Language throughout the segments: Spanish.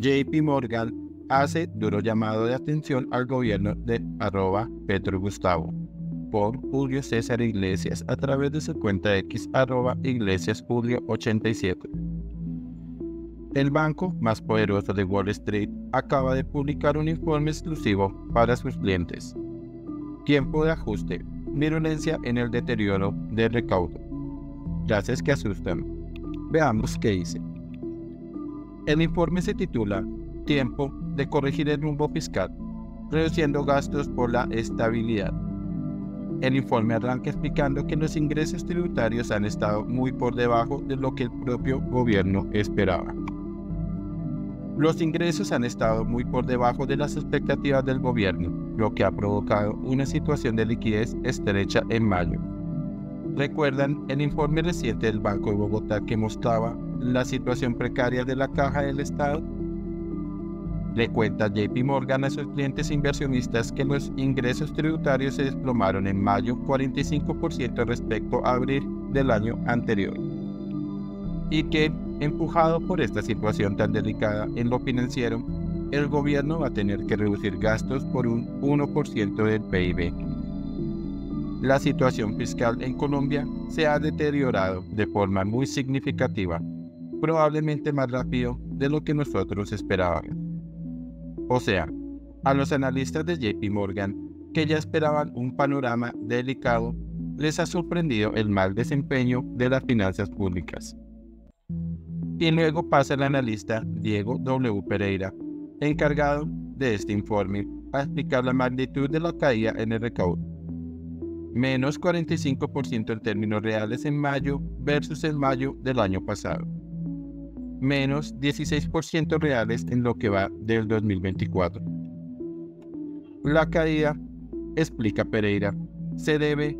JP Morgan hace duro llamado de atención al gobierno de arroba Petro Gustavo por Julio César Iglesias a través de su cuenta X arroba Iglesias Julio 87. El banco más poderoso de Wall Street acaba de publicar un informe exclusivo para sus clientes. Tiempo de ajuste, virulencia en el deterioro del recaudo. Gracias que asustan. Veamos qué dice. El informe se titula Tiempo de corregir el rumbo fiscal, reduciendo gastos por la estabilidad. El informe arranca explicando que los ingresos tributarios han estado muy por debajo de lo que el propio gobierno esperaba. Los ingresos han estado muy por debajo de las expectativas del gobierno, lo que ha provocado una situación de liquidez estrecha en mayo. ¿Recuerdan el informe reciente del Banco de Bogotá que mostraba la situación precaria de la caja del Estado? Le cuenta JP Morgan a sus clientes inversionistas que los ingresos tributarios se desplomaron en mayo 45% respecto a abril del año anterior. Y que, empujado por esta situación tan delicada en lo financiero, el gobierno va a tener que reducir gastos por un 1% del PIB. La situación fiscal en Colombia se ha deteriorado de forma muy significativa, probablemente más rápido de lo que nosotros esperábamos. O sea, a los analistas de JP Morgan, que ya esperaban un panorama delicado, les ha sorprendido el mal desempeño de las finanzas públicas. Y luego pasa el analista Diego W. Pereira, encargado de este informe, a explicar la magnitud de la caída en el recaudo. Menos 45% en términos reales en mayo versus el mayo del año pasado menos 16% reales en lo que va del 2024. La caída, explica Pereira, se debe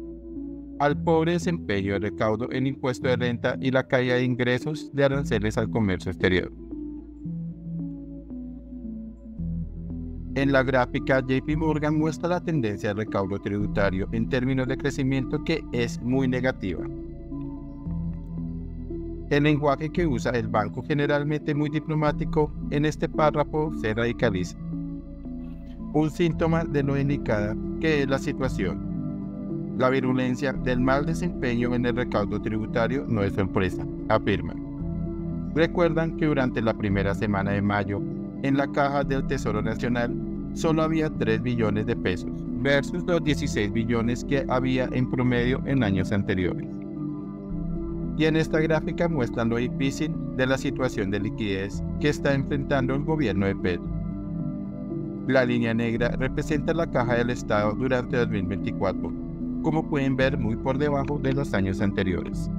al pobre desempeño del recaudo en impuesto de renta y la caída de ingresos de aranceles al comercio exterior. En la gráfica, JP Morgan muestra la tendencia del recaudo tributario en términos de crecimiento que es muy negativa. El lenguaje que usa el banco generalmente muy diplomático en este párrafo se radicaliza. Un síntoma de lo delicada que es la situación. La virulencia del mal desempeño en el recaudo tributario no es sorpresa, afirma. Recuerdan que durante la primera semana de mayo, en la caja del Tesoro Nacional, solo había 3 billones de pesos, versus los 16 billones que había en promedio en años anteriores y en esta gráfica muestran lo difícil de la situación de liquidez que está enfrentando el gobierno de Petro. La línea negra representa la caja del Estado durante 2024, como pueden ver muy por debajo de los años anteriores.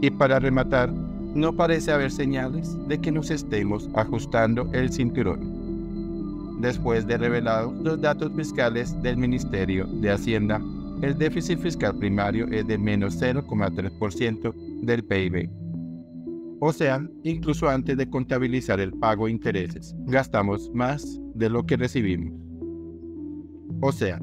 Y para rematar, no parece haber señales de que nos estemos ajustando el cinturón. Después de revelados los datos fiscales del Ministerio de Hacienda el déficit fiscal primario es de menos 0,3% del PIB. O sea, incluso antes de contabilizar el pago de intereses, gastamos más de lo que recibimos. O sea,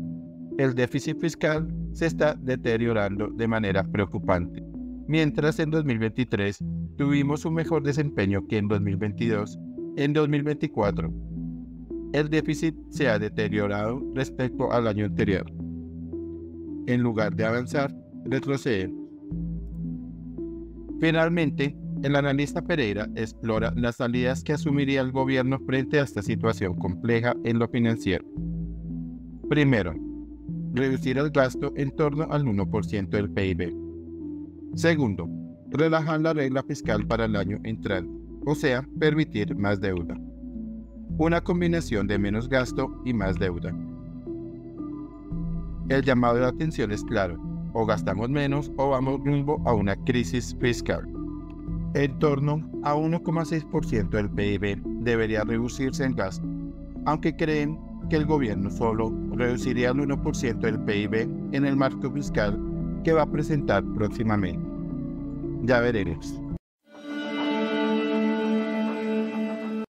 el déficit fiscal se está deteriorando de manera preocupante. Mientras en 2023 tuvimos un mejor desempeño que en 2022, en 2024 el déficit se ha deteriorado respecto al año anterior en lugar de avanzar, retroceder. Finalmente, el analista Pereira explora las salidas que asumiría el gobierno frente a esta situación compleja en lo financiero. Primero, reducir el gasto en torno al 1% del PIB. Segundo, relajar la regla fiscal para el año entrante, o sea, permitir más deuda. Una combinación de menos gasto y más deuda. El llamado de atención es claro, o gastamos menos o vamos rumbo a una crisis fiscal. En torno a 1,6% del PIB debería reducirse en gasto, aunque creen que el gobierno solo reduciría el 1% del PIB en el marco fiscal que va a presentar próximamente. Ya veremos.